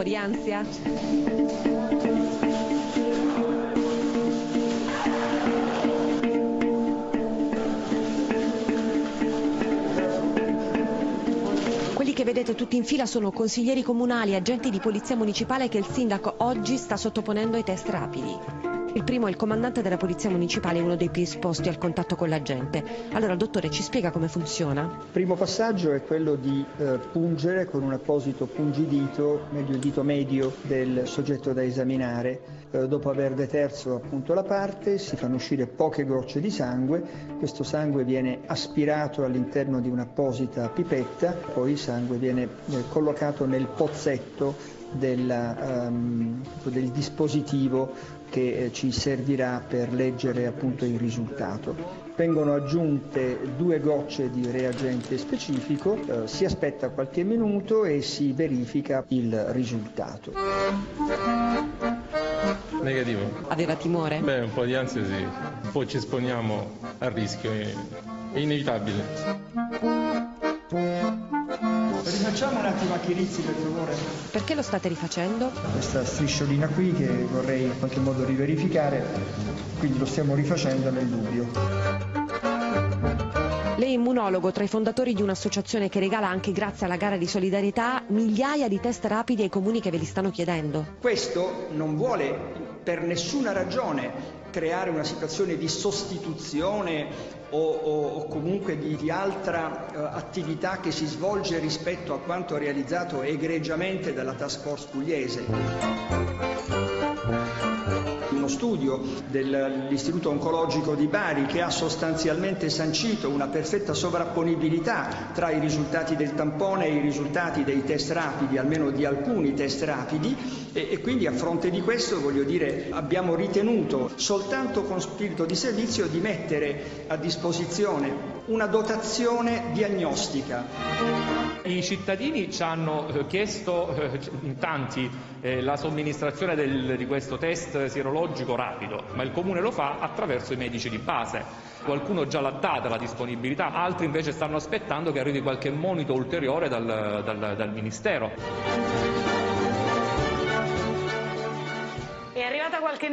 po' di ansia? Quelli che vedete tutti in fila sono consiglieri comunali, agenti di polizia municipale che il sindaco oggi sta sottoponendo ai test rapidi. Il primo è il comandante della polizia municipale, uno dei più esposti al contatto con la gente. Allora, dottore, ci spiega come funziona? Il primo passaggio è quello di eh, pungere con un apposito pungidito, meglio il dito medio del soggetto da esaminare. Eh, dopo aver deterso appunto la parte si fanno uscire poche gocce di sangue, questo sangue viene aspirato all'interno di un'apposita pipetta, poi il sangue viene eh, collocato nel pozzetto della, um, del dispositivo che eh, ci servirà per leggere appunto il risultato. Vengono aggiunte due gocce di reagente specifico, eh, si aspetta qualche minuto e si verifica il risultato. Negativo. Aveva timore? Beh, un po' di ansia sì, un po' ci esponiamo al rischio, è, è inevitabile. Rifacciamo un attimo a Chirizzi per favore. Perché lo state rifacendo? Questa strisciolina qui che vorrei in qualche modo riverificare, quindi lo stiamo rifacendo nel dubbio. Lei è immunologo tra i fondatori di un'associazione che regala anche grazie alla gara di solidarietà migliaia di test rapidi ai comuni che ve li stanno chiedendo. Questo non vuole per nessuna ragione creare una situazione di sostituzione o, o, o comunque di, di altra uh, attività che si svolge rispetto a quanto realizzato egregiamente dalla task force pugliese uno studio dell'Istituto Oncologico di Bari che ha sostanzialmente sancito una perfetta sovrapponibilità tra i risultati del tampone e i risultati dei test rapidi, almeno di alcuni test rapidi. E, e quindi a fronte di questo voglio dire abbiamo ritenuto soltanto con spirito di servizio di mettere a disposizione una dotazione diagnostica. I cittadini ci hanno eh, chiesto in tanti eh, la somministrazione del, di questo test sierologico rapido, ma il Comune lo fa attraverso i medici di base. Qualcuno già l'ha data la disponibilità, altri invece stanno aspettando che arrivi qualche monito ulteriore dal, dal, dal Ministero. È arrivata qualche